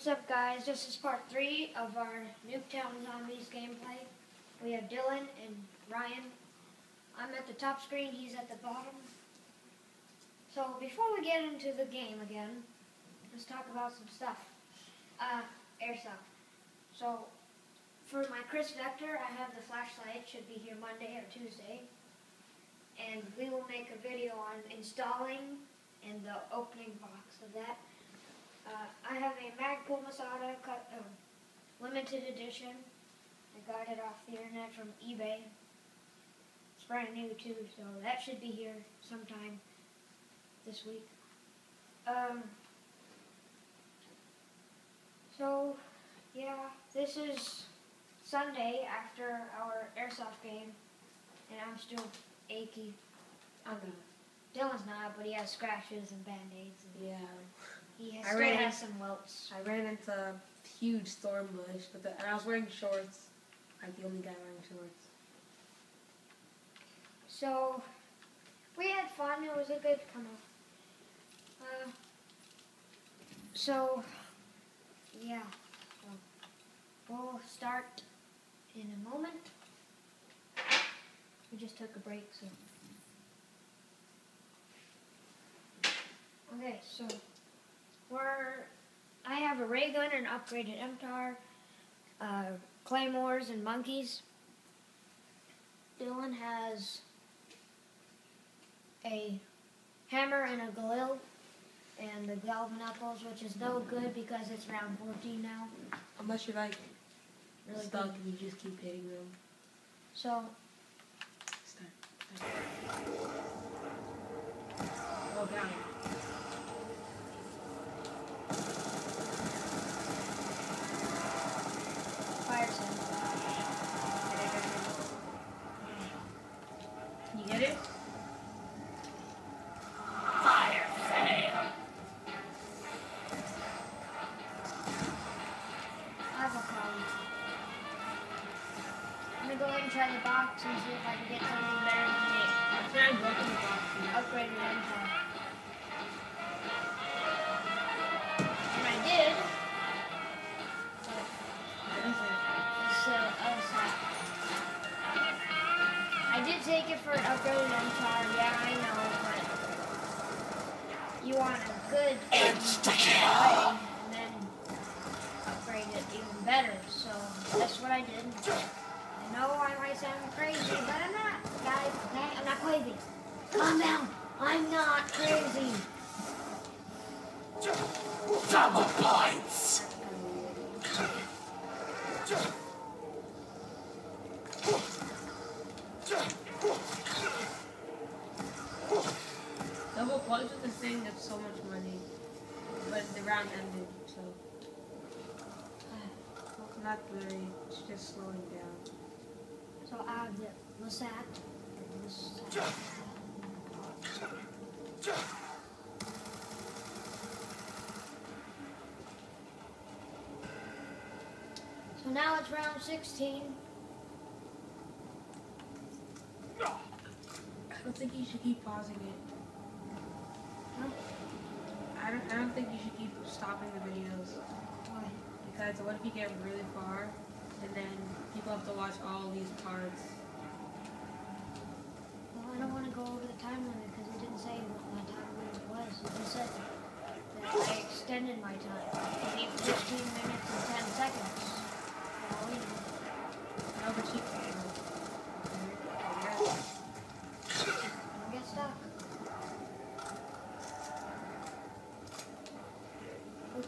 What's up guys, this is part 3 of our Nuketown Zombies gameplay. We have Dylan and Ryan. I'm at the top screen, he's at the bottom. So before we get into the game again, let's talk about some stuff. Uh, airsoft. So for my Kriss Vector, I have the flashlight, should be here Monday or Tuesday. And we will make a video on installing and the opening box of that. Uh, I have a Magpul Masada cut, uh, limited edition. I got it off the internet from eBay. It's brand new too, so that should be here sometime this week. Um, so, yeah, this is Sunday after our airsoft game, and I'm still achy. I'm gonna. Dylan's not, but he has scratches and band-aids. And Yeah. He has, I still ran has some welts. I ran into a huge thorn bush, but the, and I was wearing shorts. Like the only guy wearing shorts. So, we had fun. It was a good kind of. Uh, so, yeah. So we'll start in a moment. We just took a break, so. Okay, so have a ray gun and upgraded MTAR, uh, claymores and monkeys. Dylan has a hammer and a galil and the Galvaknuckles, which is no good because it's round 14 now. Unless you're like Really stuck good. and you just keep hitting them. So, Start. Oh god. Box and see if I can get something better than the I'm trying to open the box. upgraded. Double points! Double points with this thing that's so much money. But the round ended, so not really. It's just slowing down. So I have the LSAT. LSAT. So now it's round 16. I don't think you should keep pausing it. Huh? I don't. I don't think you should keep stopping the videos Why? because what if you get really far and then people have to watch all these parts? Well, I don't want to go over the time limit because it didn't say what my time limit was. It just said that I extended my time. I need 15 minutes and 10 seconds.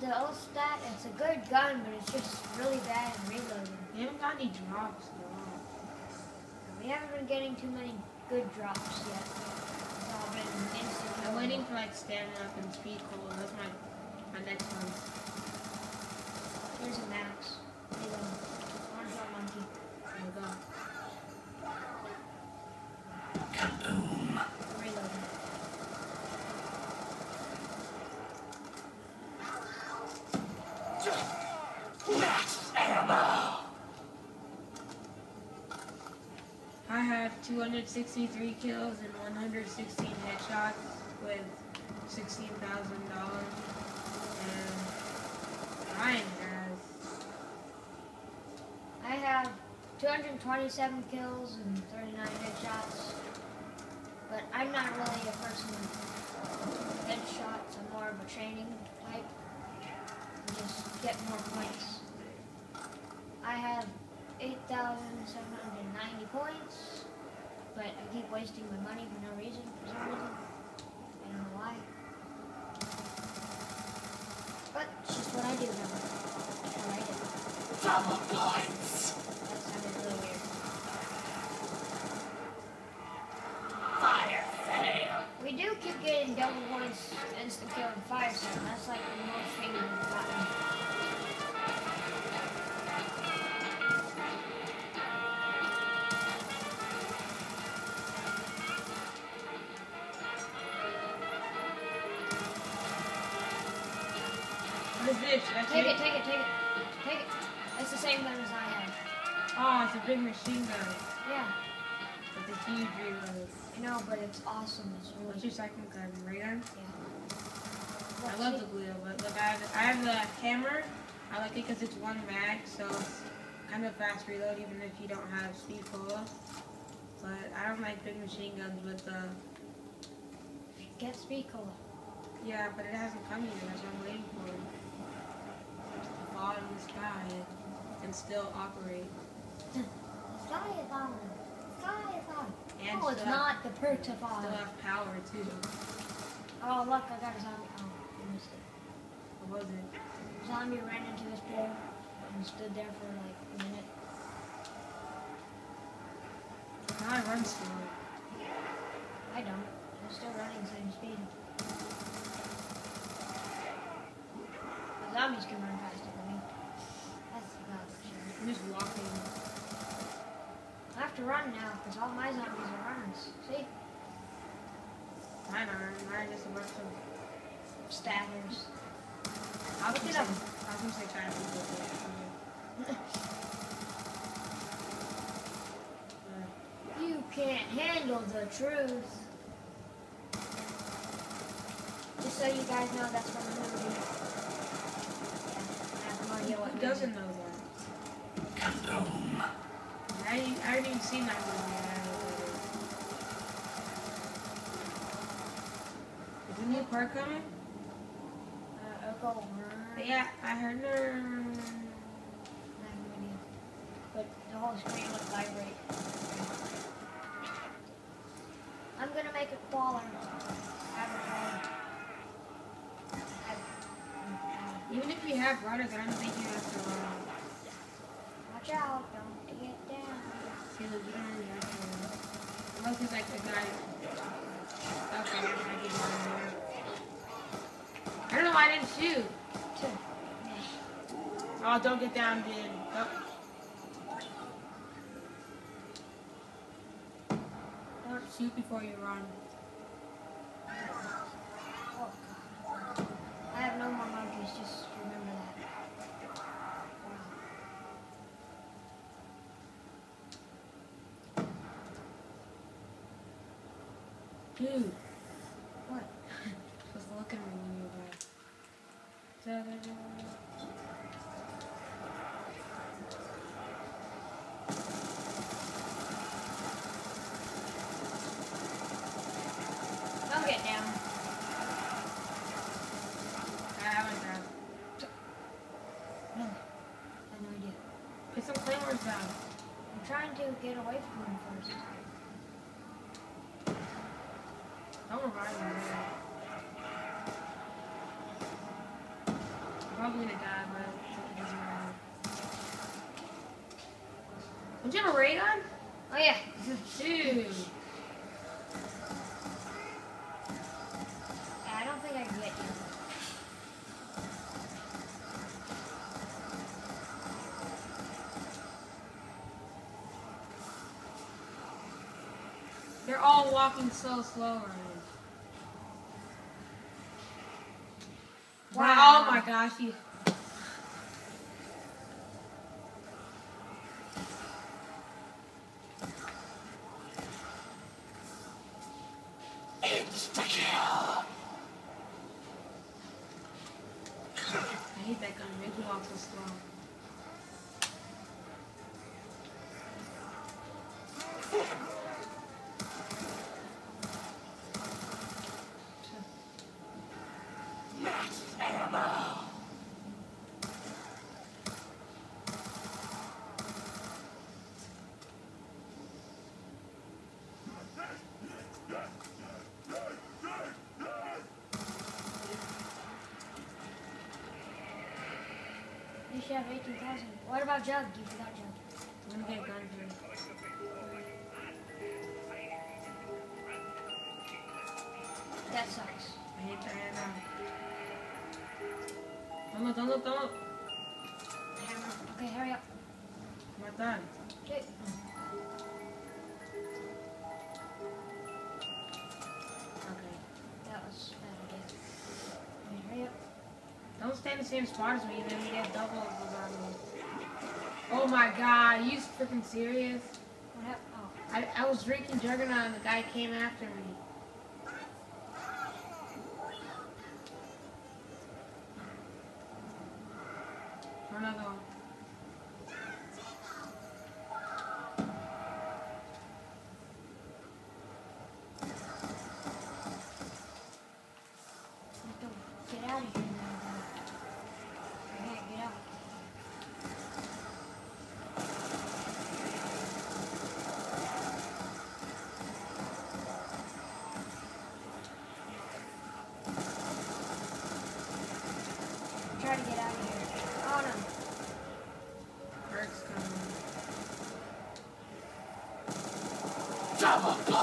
The LSAT, it's a good gun, but it's just really bad in reloading. You haven't got any drops, no. We haven't been getting too many good drops yet. It's all been instant. I'm waiting for like stamina up and speed cola. That's my my next one. Here's a max. Reload. Orange Shot monkey. Oh my god. Reloading. Max ammo! I have 263 kills and 116 headshots with $16,000. And Ryan has. I have 227 kills and 39 headshots. But I'm not really a person with headshots. I'm more of a training type. And just get more points. I have 8,790 points. But I keep wasting my money for no reason, for some reason. I don't know why. But it's just what I do now. I do. Double points. What is this? Take it, take it, take it. Take it. It's the same gun as I have. Oh, it's a big machine gun Yeah, with a huge reload. I know, but it's awesome. It's really What's your second gun? Ray gun? yeah. I love the Glio, but look, I have, I have the hammer. I like it because it's one mag, so it's kind of fast reload even if you don't have speed cola. But I don't like big machine guns with the, Get speed cola. yeah, but it hasn't come yet, that's what I'm waiting for. To fall in the sky and still operate. The sky is on. The sky is on. And oh, it's not the perk to still have power too. Oh, look, I got a zombie. Oh, I missed it. What was it? Zombie ran into his pool and stood there for like a minute. Now I run slow. I don't. I'm still running same speed. The zombies can run faster than me. That's about sure. I'm just walking. I have to run now because all my zombies are runners. See? Mine aren't. mine are just a bunch of Stabbers. I was Look gonna say. I was gonna say China people. You can't handle the truth. Just so you guys know, that's from the movie. Yeah, I have no idea what Who doesn't know that? Kaboom. I, I haven't even seen that movie. yet. Is the new part coming? Uh, it'll. But yeah, I heard no. I have. But the whole screen would vibrate. I'm gonna make a crawler. Have a crawler. Have- Even if you have runners, I don't think you have to run. Watch out, don't get down. See, look, you don't really have to run. Unless it's like a guy. Okay, I I did. I don't know why I didn't shoot. Oh, don't get down, dude. Nope. Don't shoot before you run. Oh, God. I have no more monkeys, just remember that. Dude. What? Just look at me when get down. I. No. I have no idea. Put some claymores down. I'm trying to get away from him first. Don't revive me. man. I'm probably gonna die, but it doesn't matter. Don't you have a ray gun? Oh yeah. Dude. I don't think I can get you. They're all walking so slow right Wow. Oh my gosh, you. Kill. I hate that gun. It makes me walk so slow. You have 18,000. What about Jug? You forgot Jug. I'm gonna get a gun here. That sucks. I hate that hand Don't look, don't look, don't look. Hammer. Okay, hurry up. I'm not done. Okay. Don't stay in the same spot as me, then we get double of the um, battle. Oh my god, are you freaking serious? What happened? Oh. I, I was drinking Juggernaut and the guy came after me. Ha ha ha!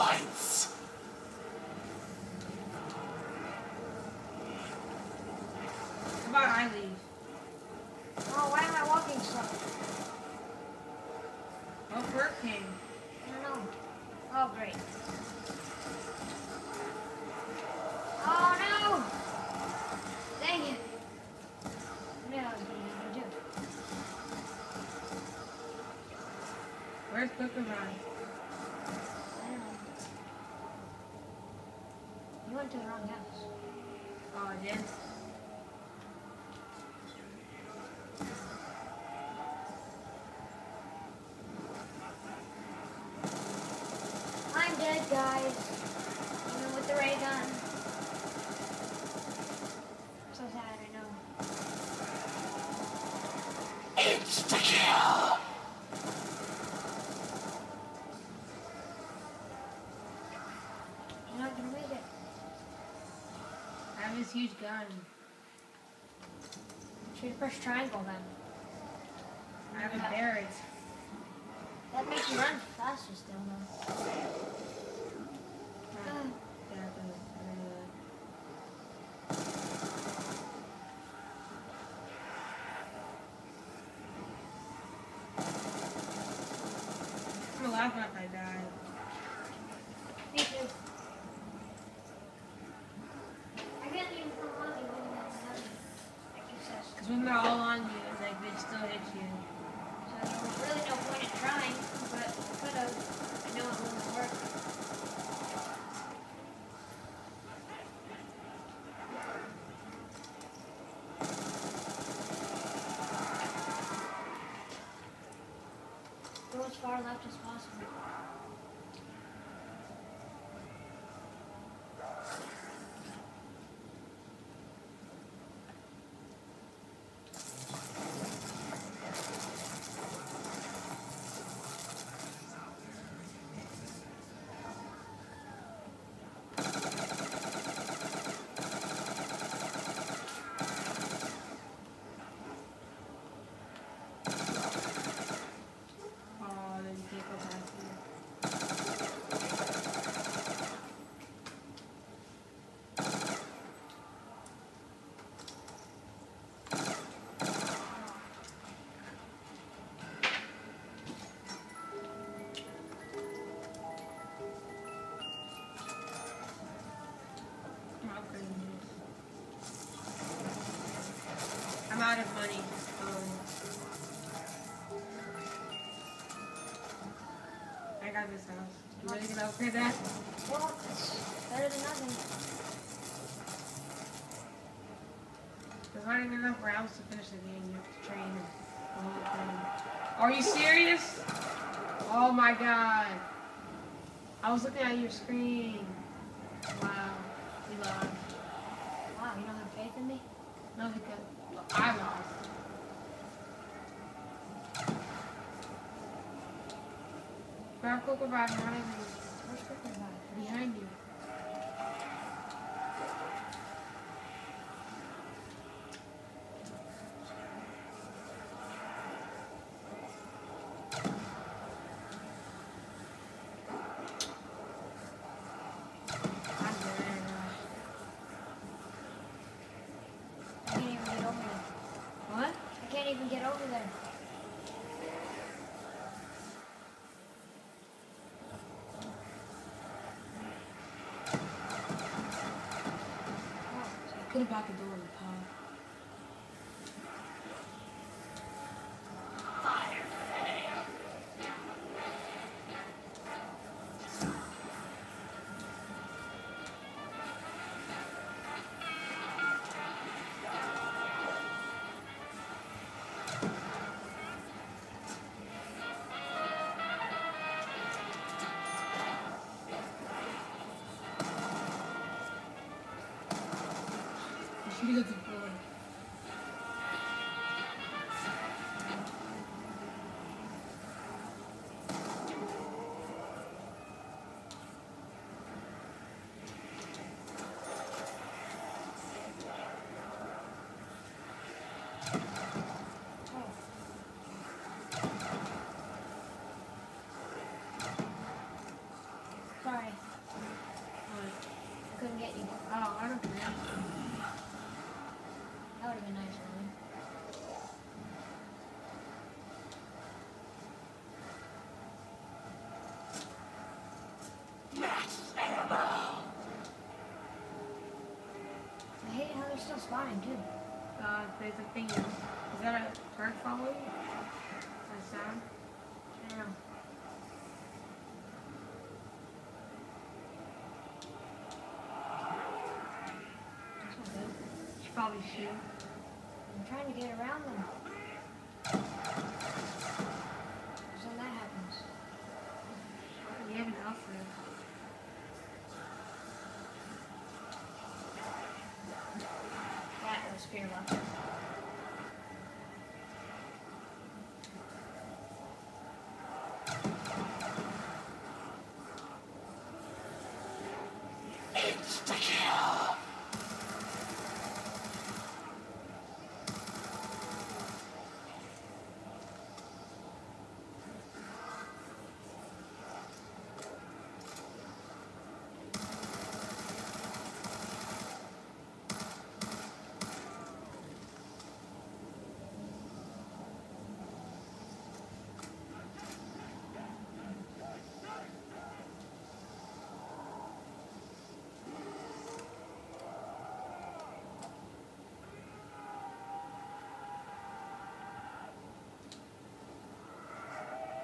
Went to the wrong house. Oh, I did? I'm dead, guys. Even with the ray gun. So sad, I know. Insta kill. You're not gonna make it. I have this huge gun. Should pressed triangle then. I have a Barrett. That makes you run faster still, though. Yeah, Ah. yeah, I do. I do that. I'm gonna laugh if I die. Me too. I can't even come on you when you're not like you said. Because when they're all on you, it's like they still hit you. So there was really no point in trying, but I could have. I know it wouldn't work. Go as far left as possible. Really that? Well, it's better than nothing. There's not even enough rounds to finish the game. You have to train the whole thing. Are you serious? Oh my god. I was looking at your screen. Wow. You lost. Wow, you don't have faith in me? No, because I lost. Grab Coco Ride behind you. Behind you. I'm there. I can't even get over there. What? I can't even get over there. Have the door the pod. You should have the floor. sorry. What? I couldn't get you. Oh, I don't care. That would have been nice of me. Max ammo. I hate how they're still spawning too. There's a thing. Is that a bird following? That sound? I don't know. Should probably shoot. I'm trying to get around them. So that happens. You have an Alfred. That was pure luck. Insta kill.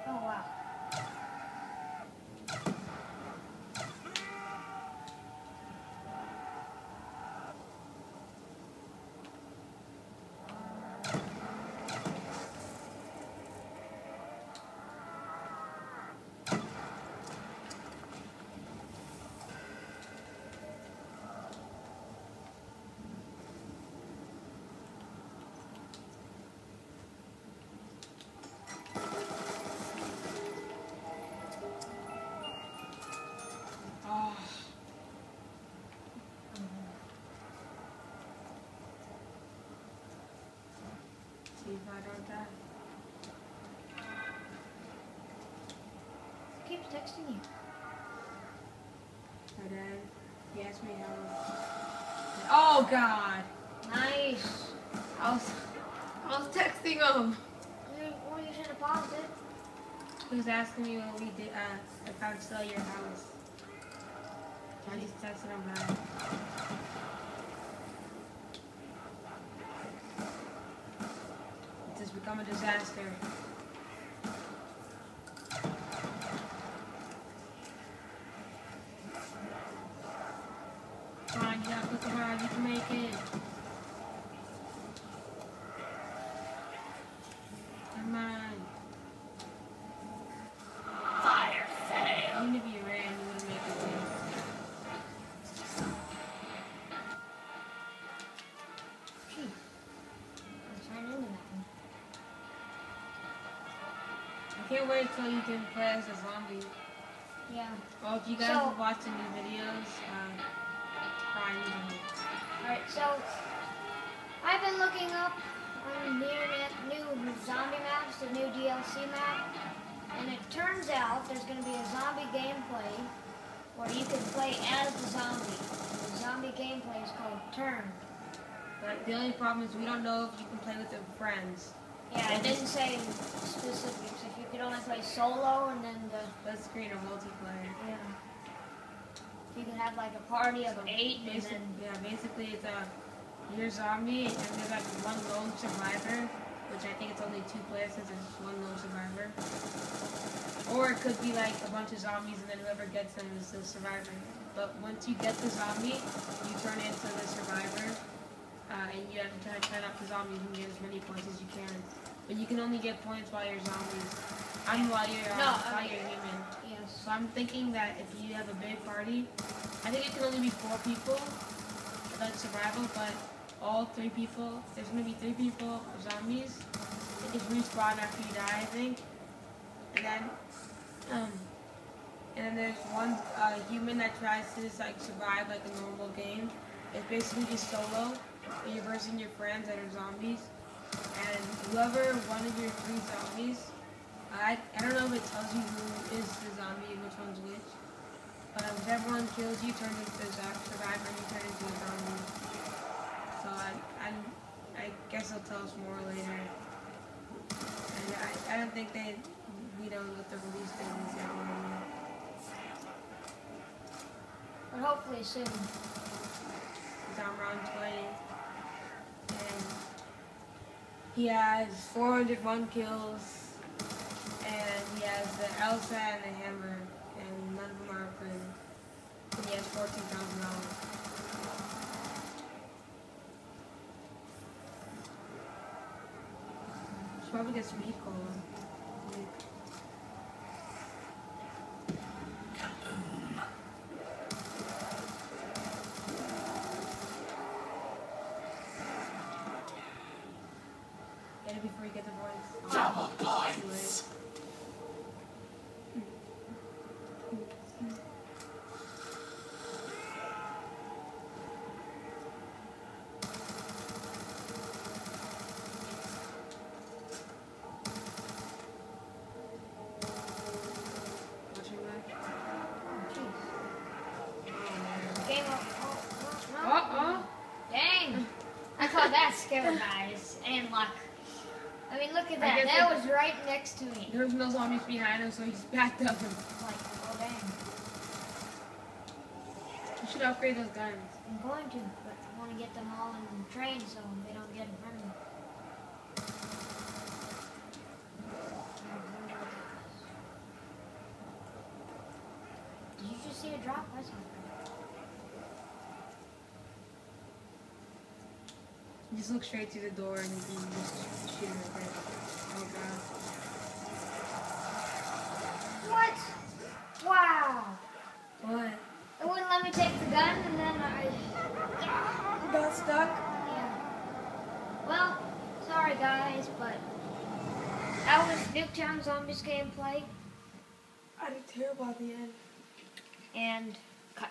Oh wow. Oh. See if I don't die. Keeps texting you. My dad, he asked me how. Oh God! Nice. I was, I was texting him. You- Well, you should have paused it. He was asking me what we did. Uh, if I would sell your house. I just texted him back. It's just become a disaster. Come on, put the hard. You can make it. Wait till you can play as a zombie. Yeah. Well, if you guys So- have watched the videos, uh, know. Alright, so I've been looking up on the internet new zombie maps, the new DLC map, and it turns out there's going to be a zombie gameplay where you can play as the zombie. The zombie gameplay is called Turn. But the only problem is we don't know if you can play with your friends. Yeah, it didn't say specifics. You could only play solo and then the Split screen or multiplayer. yeah. You can have like a party of eight and then yeah, basically it's a you're a zombie and there's like one lone survivor, which I think it's only two players since there's just one lone survivor. Or it could be like a bunch of zombies and then whoever gets them is the survivor. But once you get the zombie, you turn into the survivor. Uh, and you have to try to turn up the zombies and get as many points as you can. But you can only get points while you're zombies. I'm while you're uh, No, while okay. you're human. yes. So I'm thinking that if you have a big party, I think it can only be four people. That's survival, but all three people, there's gonna be three people zombies. They just respawn after you die, I think. And then, um, and then there's one uh, human that tries to just like survive like a normal game. It's basically just solo. but You're versing your friends that are zombies. And whoever one of your three zombies I, I don't know if it tells you who is the zombie and which one's which. But whichever one kills you turns into the survivor and you turn into a zombie. So I, I, I guess they'll tell us more later. And I, I don't think they, we know what the release date is yet. But hopefully soon. He's on round 20. He has 401 kills. And he has the LSAT and the hammer. And none of them are upgraded. And he has $14,000. Should probably get some heat cola. Get it before you get the points. Double Too late. points. What's your match? Jeez. Oh, man. Game of. Oh, oh, no. Uh-oh. Dang! I call that skill, guys, and luck. I mean, look at I that. guess That it- was right next to me. There was no zombies behind him, so he's backed up. You Like, oh dang. should upgrade those guns. I'm going to, but I want to get them all in the train so they don't get in front of me. Did you just see a drop? I saw a drop. Just look straight through the door and you just shoot him right there. Oh god. What? Wow! What? It wouldn't let me take the gun, and then I. Got stuck? Yeah. Well, sorry guys, but that was Nuketown Zombies gameplay, I did terrible at the end. and cut.